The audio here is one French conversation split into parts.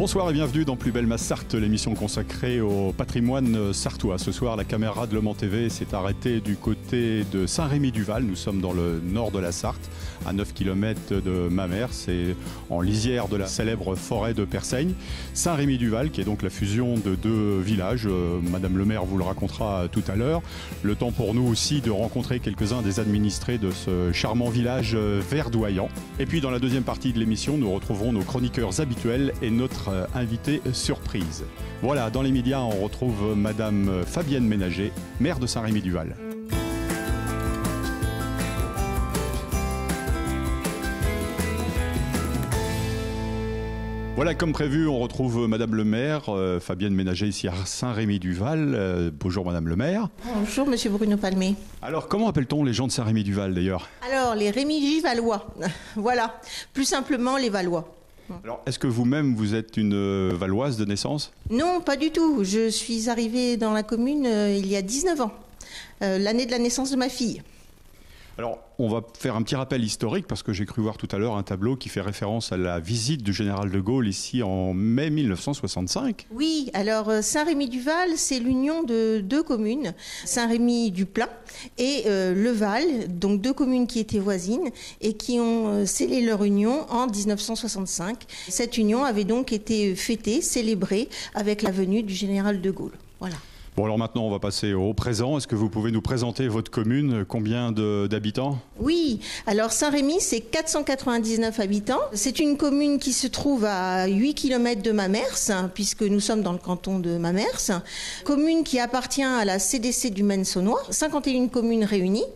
Bonsoir et bienvenue dans Plus belle ma Sarthe, l'émission consacrée au patrimoine sartois. Ce soir, la caméra de Le Mans TV s'est arrêtée du côté de Saint-Rémy-du-Val. Nous sommes dans le nord de la Sarthe, à 9 km de Mamers c'est en lisière de la célèbre forêt de Persaigne. Saint-Rémy-du-Val, qui est donc la fusion de deux villages. Euh, Madame le maire vous le racontera tout à l'heure. Le temps pour nous aussi de rencontrer quelques-uns des administrés de ce charmant village euh, verdoyant. Et puis dans la deuxième partie de l'émission, nous retrouverons nos chroniqueurs habituels et notre euh, invité surprise. Voilà, dans les médias, on retrouve Madame Fabienne Ménager, maire de Saint-Rémy-du-Val. Voilà, comme prévu, on retrouve Madame le maire, euh, Fabienne Ménager, ici à Saint-Rémy-du-Val. Euh, bonjour Madame le maire. Bonjour Monsieur Bruno Palmé. Alors, comment appelle-t-on les gens de Saint-Rémy-du-Val d'ailleurs? Alors, les Rémy-Valois. voilà, plus simplement les Valois. Alors, est-ce que vous-même, vous êtes une euh, Valoise de naissance? Non, pas du tout. Je suis arrivée dans la commune il y a 19 ans, l'année de la naissance de ma fille. Alors, on va faire un petit rappel historique parce que j'ai cru voir tout à l'heure un tableau qui fait référence à la visite du général de Gaulle ici en mai 1965. Oui, alors euh, Saint-Rémy-du-Val, c'est l'union de deux communes, Saint-Rémy-du-Plain et euh, Le Val, donc deux communes qui étaient voisines et qui ont euh, scellé leur union en 1965. Cette union avait donc été fêtée, célébrée avec la venue du général de Gaulle. Voilà. Bon, alors maintenant, on va passer au présent. Est-ce que vous pouvez nous présenter votre commune Combien d'habitants? Oui, alors Saint-Rémy, c'est 499 habitants. C'est une commune qui se trouve à 8 km de Mamers, hein, puisque nous sommes dans le canton de Mamers. Commune qui appartient à la CDC du Maine-Saunois, 51 communes réunies.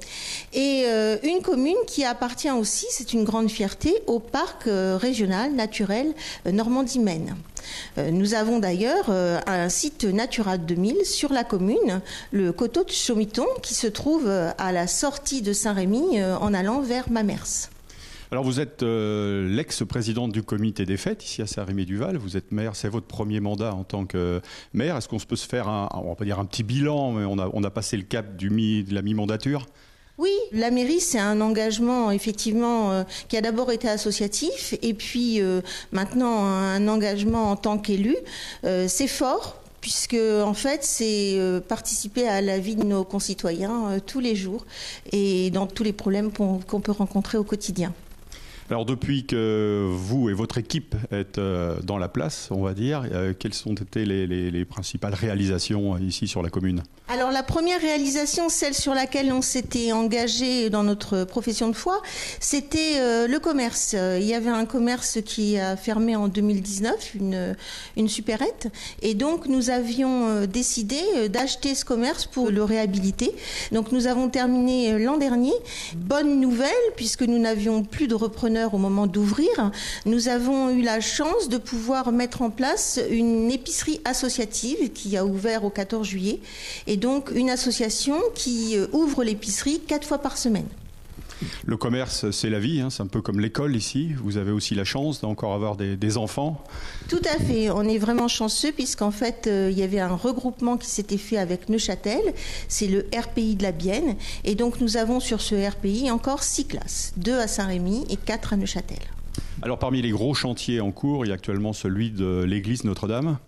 Et euh, une commune qui appartient aussi, c'est une grande fierté, au parc euh, régional naturel euh, Normandie-Maine. Nous avons d'ailleurs un site Natura 2000 sur la commune, le coteau de Chaumiton, qui se trouve à la sortie de Saint-Rémy en allant vers Mamers. Alors vous êtes l'ex-présidente du comité des fêtes ici à Saint-Rémy-du-Val. Vous êtes maire, c'est votre premier mandat en tant que maire. Est-ce qu'on peut se faire un, petit bilan, mais on a, passé le cap de la mi-mandature? Oui, la mairie, c'est un engagement effectivement euh, qui a d'abord été associatif et puis euh, maintenant un engagement en tant qu'élu. Euh, c'est fort puisque en fait c'est participer à la vie de nos concitoyens tous les jours et dans tous les problèmes qu'on peut rencontrer au quotidien. Alors depuis que vous et votre équipe êtes euh, dans la place, on va dire, euh, quelles ont été les, principales réalisations ici sur la commune? Alors la première réalisation, celle sur laquelle on s'était engagé dans notre profession de foi, c'était euh, le commerce. Il y avait un commerce qui a fermé en 2019, une, une supérette, et donc nous avions décidé d'acheter ce commerce pour le réhabiliter. Donc nous avons terminé l'an dernier. Bonne nouvelle, puisque nous n'avions plus de repreneurs au moment d'ouvrir, nous avons eu la chance de pouvoir mettre en place une épicerie associative qui a ouvert au 14 juillet et donc une association qui euh, ouvre l'épicerie quatre fois par semaine. Le commerce, c'est la vie, hein, c'est un peu comme l'école ici. Vous avez aussi la chance d'encore avoir des, enfants. Tout à fait, on est vraiment chanceux puisqu'en fait, euh, il y avait un regroupement qui s'était fait avec Neuchâtel, c'est le RPI de la Bienne. Et donc nous avons sur ce RPI encore six classes, deux à Saint-Rémy et quatre à Neuchâtel. Alors parmi les gros chantiers en cours, il y a actuellement celui de l'église Notre-Dame.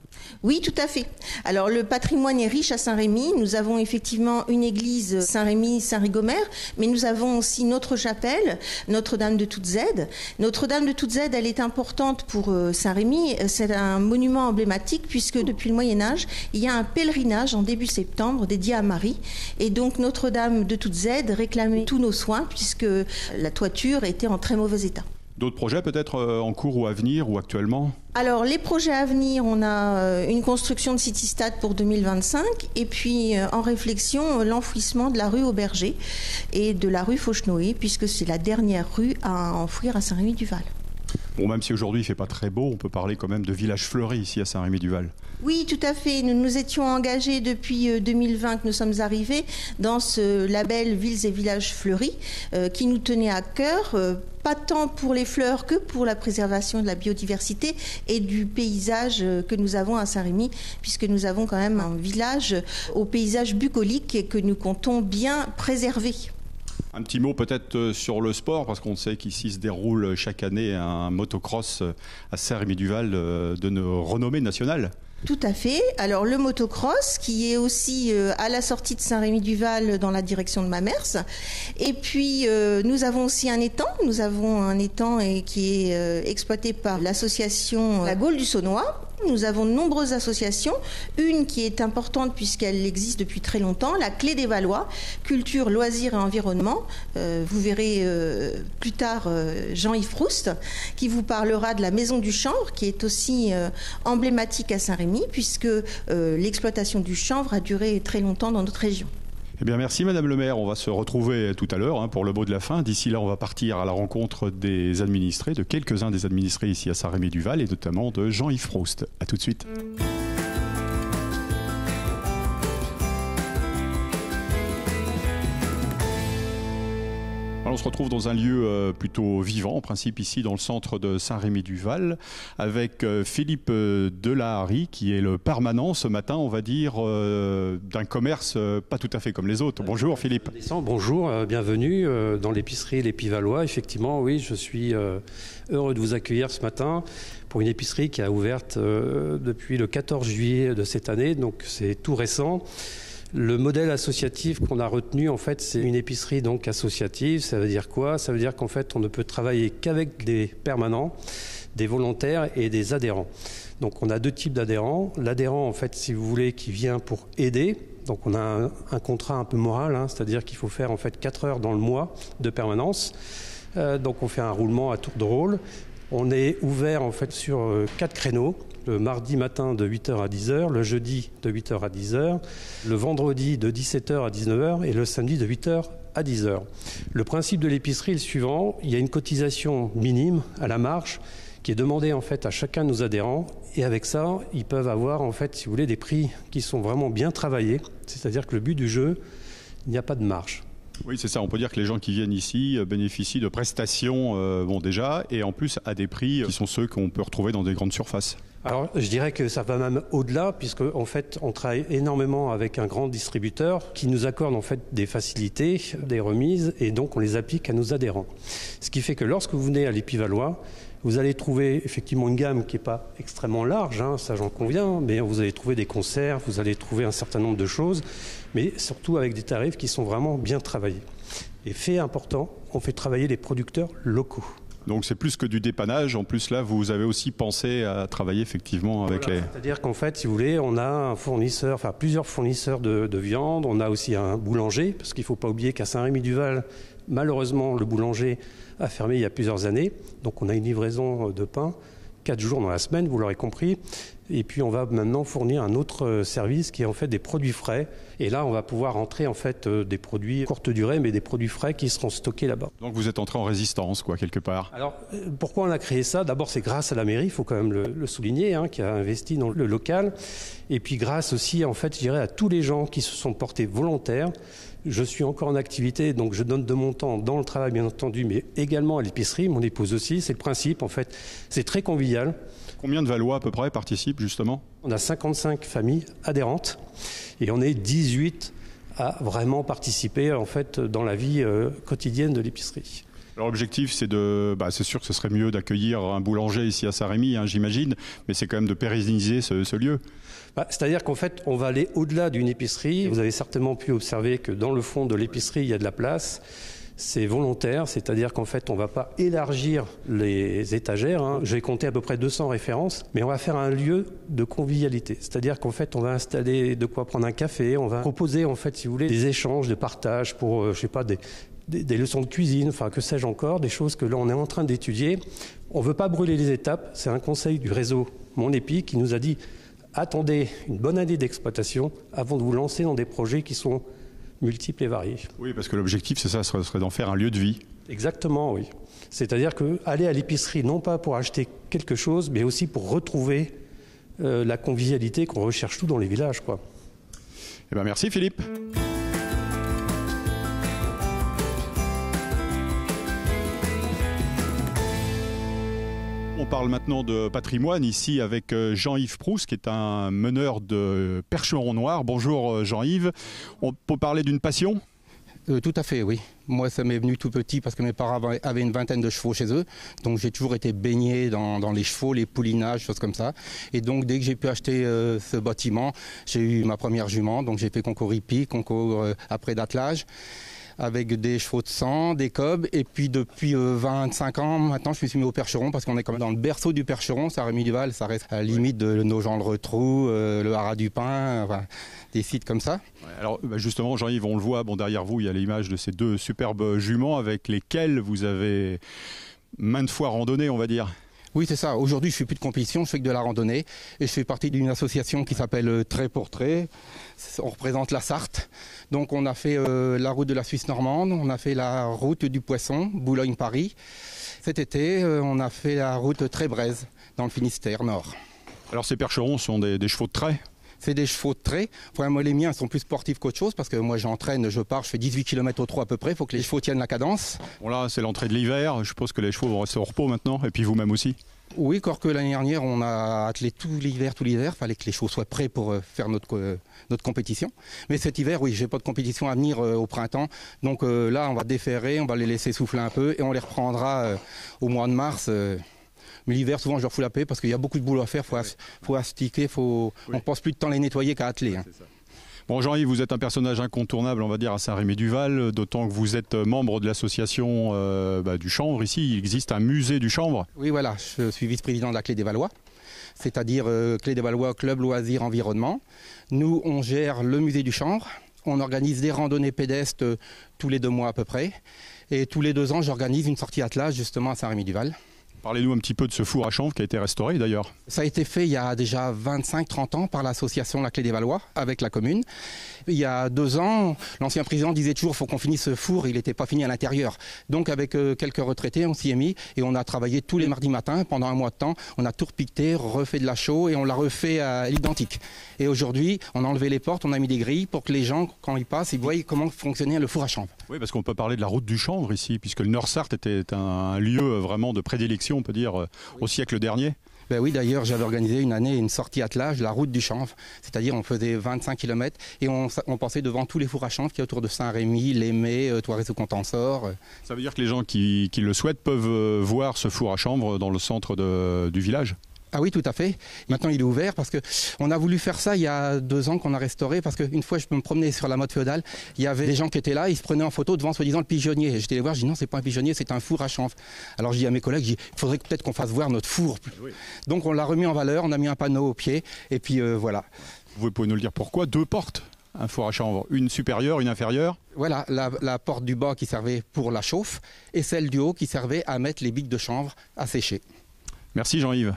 Oui, tout à fait. Alors le patrimoine est riche à Saint-Rémy. Nous avons effectivement une église Saint-Rémy, Saint-Rigomère, mais nous avons aussi notre chapelle, Notre-Dame de Toute Z. Notre-Dame de Toute Z, elle est importante pour euh, Saint-Rémy. C'est un monument emblématique puisque depuis le Moyen Âge, il y a un pèlerinage en début septembre dédié à Marie. Et donc Notre-Dame de Toute Z réclamait tous nos soins puisque la toiture était en très mauvais état. D'autres projets peut-être euh, en cours ou à venir ou actuellement? Alors les projets à venir, on a euh, une construction de City pour 2025 et puis euh, en réflexion l'enfouissement de la rue Auberger et de la rue Fauchenoé puisque c'est la dernière rue à enfouir à Saint-Rémy-du-Val. Bon, même si aujourd'hui il fait pas très beau, on peut parler quand même de village fleuri ici à Saint-Rémy-du-Val. Oui, tout à fait. Nous nous étions engagés depuis 2020 euh, que nous sommes arrivés dans ce label Villes et Villages Fleuris euh, qui nous tenait à cœur. Euh, pas tant pour les fleurs que pour la préservation de la biodiversité et du paysage que nous avons à Saint-Rémy, puisque nous avons quand même un village au paysage bucolique que nous comptons bien préserver. Un petit mot peut-être euh, sur le sport, parce qu'on sait qu'ici se déroule chaque année un motocross à Saint-Rémy-du-Val de nos renommées nationales. Tout à fait. Alors le motocross qui est aussi euh, à la sortie de Saint-Rémy-du-Val dans la direction de Mamers. Et puis euh, nous avons aussi un étang. Nous avons un étang qui est euh, exploité par l'association La Gaule du Saunois nous avons de nombreuses associations. Une qui est importante puisqu'elle existe depuis très longtemps, la Clé des Valois, culture, loisirs et environnement. Euh, vous verrez euh, plus tard euh, Jean-Yves Proust qui vous parlera de la Maison du Chanvre qui est aussi emblématique à Saint-Rémy puisque l'exploitation du chanvre a duré très longtemps dans notre région. Eh bien, merci Madame le maire. On va se retrouver tout à l'heure hein, pour le mot de la fin. D'ici là, on va partir à la rencontre des administrés, de quelques-uns des administrés ici à Saint-Rémy-du-Val et notamment de Jean-Yves Frost. À tout de suite. On se retrouve dans un lieu euh, plutôt vivant, en principe ici dans le centre de Saint-Rémy-du-Val, avec euh, Philippe euh, Delahari, qui est le permanent ce matin, on va dire, d'un commerce pas tout à fait comme les autres. Bonjour Philippe. Bonjour, bienvenue dans l'épicerie Les Pivalois. Effectivement, oui, je suis heureux de vous accueillir ce matin pour une épicerie qui a ouverte depuis le 14 juillet de cette année, donc c'est tout récent. Le modèle associatif qu'on a retenu, en fait, c'est une épicerie donc associative. Ça veut dire quoi? Ça veut dire qu'en fait, on ne peut travailler qu'avec des permanents, des volontaires et des adhérents. Donc, on a deux types d'adhérents. L'adhérent, en fait, si vous voulez, qui vient pour aider. Donc, on a un, contrat un peu moral, hein, c'est-à-dire qu'il faut faire en fait 4 heures dans le mois de permanence. Euh, donc, on fait un roulement à tour de rôle. On est ouvert en fait sur euh, quatre créneaux le mardi matin de 8h à 10h, le jeudi de 8h à 10h, le vendredi de 17h à 19h et le samedi de 8h à 10h. Le principe de l'épicerie est le suivant, il y a une cotisation minime à la marge qui est demandée en fait à chacun de nos adhérents et avec ça, ils peuvent avoir en fait, si vous voulez, des prix qui sont vraiment bien travaillés, c'est-à-dire que le but du jeu, il n'y a pas de marge. Oui, c'est ça. On peut dire que les gens qui viennent ici euh, bénéficient de prestations, euh, bon déjà, et en plus à des prix qui sont ceux qu'on peut retrouver dans des grandes surfaces. Alors, je dirais que ça va même au-delà, puisque en fait, on travaille énormément avec un grand distributeur qui nous accorde en fait des facilités, des remises, et donc on les applique à nos adhérents. Ce qui fait que lorsque vous venez à l'Épivalois, vous allez trouver effectivement une gamme qui n'est pas extrêmement large, hein, ça j'en conviens, mais vous allez trouver des conserves, vous allez trouver un certain nombre de choses, mais surtout avec des tarifs qui sont vraiment bien travaillés. Et fait important, on fait travailler les producteurs locaux. Donc c'est plus que du dépannage. En plus là, vous avez aussi pensé à travailler effectivement avec les. C'est-à-dire qu'en fait, si vous voulez, on a un fournisseur, enfin plusieurs fournisseurs de, viande. On a aussi un boulanger, parce qu'il ne faut pas oublier qu'à Saint-Rémy-du-Val, malheureusement, le boulanger a fermé il y a plusieurs années. Donc on a une livraison de pain quatre jours dans la semaine, vous l'aurez compris. Et puis on va maintenant fournir un autre euh, service qui est en fait des produits frais. Et là, on va pouvoir entrer en fait euh, des produits courte durée, mais des produits frais qui seront stockés là-bas. Donc vous êtes entré en résistance, quoi, quelque part. Alors euh, pourquoi on a créé ça? D'abord, c'est grâce à la mairie, il faut quand même le, souligner, hein, qui a investi dans le local. Et puis grâce aussi, en fait, je dirais à tous les gens qui se sont portés volontaires. Je suis encore en activité, donc je donne de mon temps dans le travail, bien entendu, mais également à l'épicerie. Mon épouse aussi. C'est le principe, en fait. C'est très convivial. Combien de Valois à peu près participent justement? On a 55 familles adhérentes et on est 18 à vraiment participer en fait dans la vie euh, quotidienne de l'épicerie. Alors l'objectif, c'est de, bah, c'est sûr que ce serait mieux d'accueillir un boulanger ici à Saint-Rémy, hein, j'imagine, mais c'est quand même de pérenniser ce, lieu. Bah, c'est-à-dire qu'en fait, on va aller au-delà d'une épicerie. Vous avez certainement pu observer que dans le fond de l'épicerie, il y a de la place c'est volontaire, c'est-à-dire qu'en fait, on ne va pas élargir les étagères. Hein. Je vais compter à peu près 200 références, mais on va faire un lieu de convivialité. C'est-à-dire qu'en fait, on va installer de quoi prendre un café, on va proposer, en fait, si vous voulez, des échanges, de partage pour, euh, je sais pas, des, des, leçons de cuisine, enfin, que sais-je encore, des choses que là, on est en train d'étudier. On ne veut pas brûler les étapes. C'est un conseil du réseau Mon Épi qui nous a dit attendez une bonne année d'exploitation avant de vous lancer dans des projets qui sont multiples et variés. Oui, parce que l'objectif, c'est ça, ce serait d'en faire un lieu de vie. Exactement, oui. C'est-à-dire que aller à l'épicerie, non pas pour acheter quelque chose, mais aussi pour retrouver euh, la convivialité qu'on recherche tout dans les villages. Quoi. Eh ben merci Philippe. Parle maintenant de patrimoine ici avec euh, Jean-Yves Proust, qui est un meneur de percheron noir. Bonjour euh, Jean-Yves. On peut parler d'une passion? Euh, tout à fait, oui. Moi, ça m'est venu tout petit parce que mes parents avaient une vingtaine de chevaux chez eux. Donc, j'ai toujours été baigné dans, les chevaux, les poulinages, choses comme ça. Et donc, dès que j'ai pu acheter ce bâtiment, j'ai eu ma première jument. Donc, j'ai fait concours hippique, concours après d'attelage avec des chevaux de sang, des cobs. Et puis depuis 25 ans, maintenant, je me suis mis au percheron parce qu'on est quand même dans le berceau du percheron. Ça, Rémi Duval, ça reste à la limite de nos gens le retrou, le haras du. Enfin, des sites comme ça. alors bah, justement, Jean-Yves, on le voit, bon, derrière vous, il y a l'image de ces deux superbes juments avec lesquels vous avez maintes fois randonné, on va dire. Oui, c'est ça. Aujourd'hui, je fais plus de compétition, je fais que de la randonnée. Et je fais partie d'une association qui s'appelle euh, Trait pour Trait. On représente la Sarthe. Donc, on a fait euh, la route de la Suisse normande, on a fait la route du Poisson, Boulogne-Paris. Cet été, euh, on a fait la route Très-Braise, dans le Finistère Nord. Alors, ces percherons sont des chevaux de trait? C'est des chevaux de trait. moi, les miens sont plus sportifs qu'autre chose parce que moi, j'entraîne, je pars, je fais 18 km au trot à peu près. Il faut que les chevaux tiennent la cadence. Bon, là, c'est l'entrée de l'hiver. Je suppose que les chevaux vont rester au repos maintenant et puis vous-même aussi. Oui, encore que l'année dernière, on a attelé tout l'hiver, tout l'hiver. Il fallait que les chevaux soient prêts pour euh, faire notre, euh, notre compétition. Mais cet hiver, oui, j'ai pas de compétition à venir euh, au printemps. Donc là, on va déférer, on va les laisser souffler un peu et on les reprendra au mois de mars. Mais l'hiver, souvent, je leur fous la paix parce qu'il y a beaucoup de boulot à faire. Il faut, astiquer, faut... on passe plus de temps à les nettoyer qu'à atteler. Hein. Bon, Jean-Yves, vous êtes un personnage incontournable, on va dire, à Saint-Rémy-du-Val, d'autant que vous êtes membre de l'association euh, bah, du chanvre. Ici, il existe un musée du chanvre. Oui, voilà, je suis vice-président de la Clé des Valois, c'est-à-dire euh, Clé des Valois, Club Loisirs Environnement. Nous, on gère le musée du chanvre. On organise des randonnées pédestres euh, tous les deux mois à peu près. Et tous les deux ans, j'organise une sortie attelage justement à Saint-Rémy-du-Val. Parlez-nous un petit peu de ce four à chanvre qui a été restauré d'ailleurs. Ça a été fait il y a déjà 25-30 ans par l'association La Clé des Valois avec la commune. Il y a deux ans, l'ancien président disait toujours faut qu'on finisse ce four, il n'était pas fini à l'intérieur. Donc avec euh, quelques retraités, on s'y est mis et on a travaillé tous les mardis matins pendant un mois de temps. On a tout repiqueté, refait de la chaux et on l'a refait à l'identique. Et aujourd'hui, on a enlevé les portes, on a mis des grilles pour que les gens, quand ils passent, ils voient comment fonctionnait le four à chanvre. Oui, parce qu'on peut parler de la route du chanvre ici, puisque le Nord-Sarthe était un lieu vraiment de prédilection, on peut dire, euh, au siècle dernier. Ben oui, d'ailleurs, j'avais organisé une année une sortie attelage, la route du chanvre. C'est-à-dire, on faisait 25 km et on, passait devant tous les fours à chanvre qui est autour de Saint-Rémy, Lémé, euh, Toiré sous Contensor. Ça veut dire que les gens qui, qui le souhaitent peuvent euh, voir ce four à chanvre dans le centre de, du village? Ah oui, tout à fait. Maintenant, il est ouvert parce que on a voulu faire ça il y a deux ans qu'on a restauré parce qu'une fois, je me promenais sur la mode féodale, il y avait des gens qui étaient là, ils se prenaient en photo devant soi-disant le pigeonnier. J'étais les voir, je dis non, c'est pas un pigeonnier, c'est un four à chanvre. Alors je dis à mes collègues, il faudrait peut-être qu'on fasse voir notre four. Donc on l'a remis en valeur, on a mis un panneau au pied et puis euh, voilà. Vous pouvez nous le dire pourquoi? Deux portes un four à chanvre, une supérieure, une inférieure Voilà, la, la, porte du bas qui servait pour la chauffe et celle du haut qui servait à mettre les biques de chanvre à sécher. Merci Jean-Yves.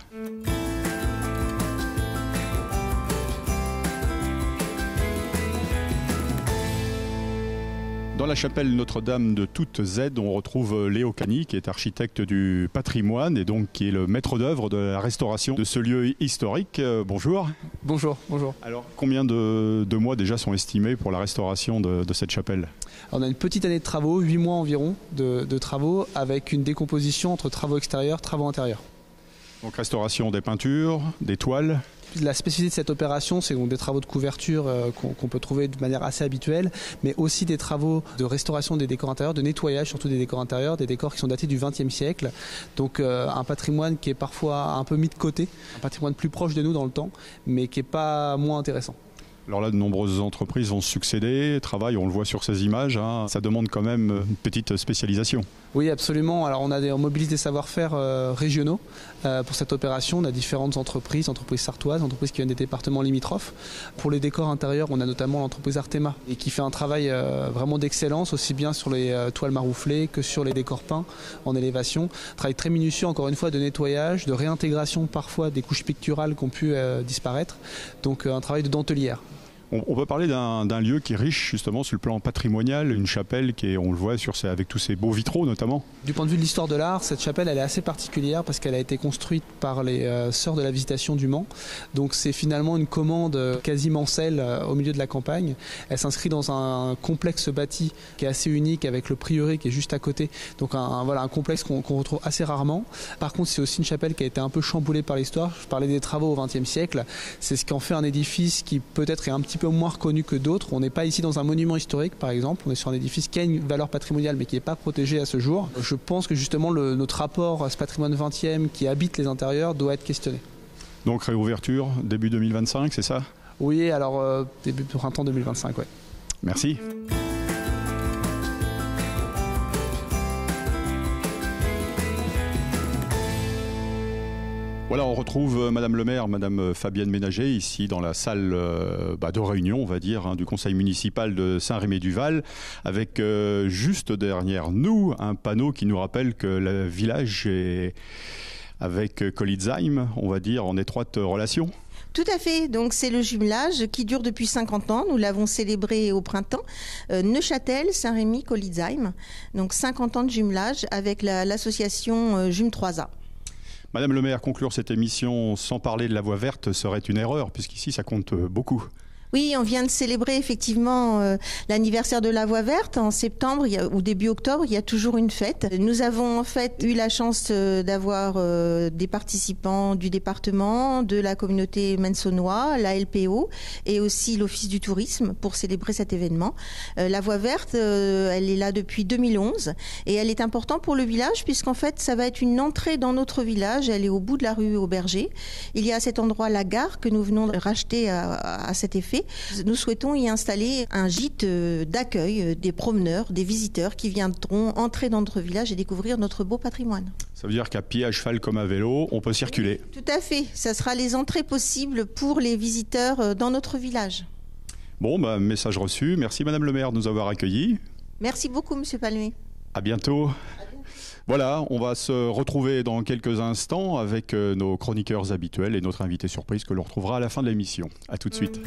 Dans la chapelle Notre-Dame de Toute Z, on retrouve Léo Cani, qui est architecte du patrimoine et donc qui est le maître d'œuvre de la restauration de ce lieu historique. Euh, bonjour. Bonjour, bonjour. Alors, combien de, mois déjà sont estimés pour la restauration de, cette chapelle? On a une petite année de travaux, 8 mois environ de, de travaux, avec une décomposition entre travaux extérieurs, travaux intérieurs. Donc restauration des peintures, des toiles la spécificité de cette opération, c'est des travaux de couverture euh, qu'on peut trouver de manière assez habituelle, mais aussi des travaux de restauration des décors intérieurs, de nettoyage surtout des décors intérieurs, des décors qui sont datés du XXe siècle. Donc euh, un patrimoine qui est parfois un peu mis de côté, un patrimoine plus proche de nous dans le temps, mais qui n'est pas moins intéressant. Alors là, de nombreuses entreprises vont se succéder, travaillent, on le voit sur ces images, hein. ça demande quand même une petite spécialisation. Oui, absolument. Alors on, mobilise des savoir-faire euh, régionaux euh, pour cette opération. On a différentes entreprises, entreprises sartoises, entreprises qui viennent des départements limitrophes. Pour les décors intérieurs, on a notamment l'entreprise Artema qui fait un travail euh, vraiment d'excellence, aussi bien sur les toiles marouflées que sur les décors peints en élévation. Travail très minutieux, encore une fois, de nettoyage, de réintégration parfois des couches picturales qui ont pu disparaître. Donc un travail de dentelière. On, peut parler d'un lieu qui est riche justement sur le plan patrimonial, une chapelle qui est, on le voit sur avec tous ces beaux vitraux notamment. Du point de vue de l'histoire de l'art, cette chapelle elle est assez particulière parce qu'elle a été construite par les euh, sœurs de la visitation du Mans. Donc c'est finalement une commande euh, quasiment celle euh, au milieu de la campagne. Elle s'inscrit dans un complexe bâti qui est assez unique avec le prieuré qui est juste à côté. Donc voilà un complexe qu'on retrouve assez rarement. Par contre c'est aussi une chapelle qui a été un peu chamboulée par l'histoire. Je parlais des travaux au XXe siècle. C'est ce qui en fait un édifice qui peut-être est un petit peu moins reconnu que d'autres. On n'est pas ici dans un monument historique, par exemple. On est sur un édifice qui a une valeur patrimoniale, mais qui n'est pas protégé à ce jour. Je pense que justement, le, notre rapport à ce patrimoine 20e qui habite les intérieurs doit être questionné. Donc réouverture début 2025, c'est ça? Oui, alors euh, début printemps 2025, oui. Merci. Voilà, on retrouve euh, Madame le maire, Madame euh, Fabienne Ménager, ici dans la salle euh, bah, de réunion, on va dire, hein, du conseil municipal de Saint-Rémy-du-Val, avec juste derrière nous un panneau qui nous rappelle que le village est avec Kolitzheim, on va dire, en étroite relation. Tout à fait. Donc c'est le jumelage qui dure depuis 50 ans. Nous l'avons célébré au printemps. Neuchâtel, Saint-Rémy, Kolitzheim. Donc 50 ans de jumelage avec l'association Jume 3A. Madame le maire, conclure cette émission sans parler de la voie verte serait une erreur, puisqu'ici ça compte beaucoup. Oui, on vient de célébrer effectivement euh, l'anniversaire de la Voie verte en septembre ou début octobre. Il y a toujours une fête. Nous avons en fait eu la chance euh, d'avoir euh, des participants du département, de la communauté mensonnois, la LPO et aussi l'Office du tourisme pour célébrer cet événement. la Voie verte, elle est là depuis 2011 et elle est importante pour le village puisqu'en fait ça va être une entrée dans notre village. Elle est au bout de la rue Auberger. Il y a à cet endroit la gare que nous venons de racheter à cet effet nous souhaitons y installer un gîte euh, d'accueil euh, des promeneurs, des visiteurs qui viendront entrer dans notre village et découvrir notre beau patrimoine. Ça veut dire qu'à pied, à cheval comme à vélo, on peut circuler. Tout à fait. Ça sera les entrées possibles pour les visiteurs euh, dans notre village. Bon, bah, message reçu. Merci Madame le maire de nous avoir accueillis. Merci beaucoup Monsieur Palmier. À bientôt. Voilà, on va se retrouver dans quelques instants avec nos chroniqueurs habituels et notre invité surprise que l'on retrouvera à la fin de l'émission. À tout de suite.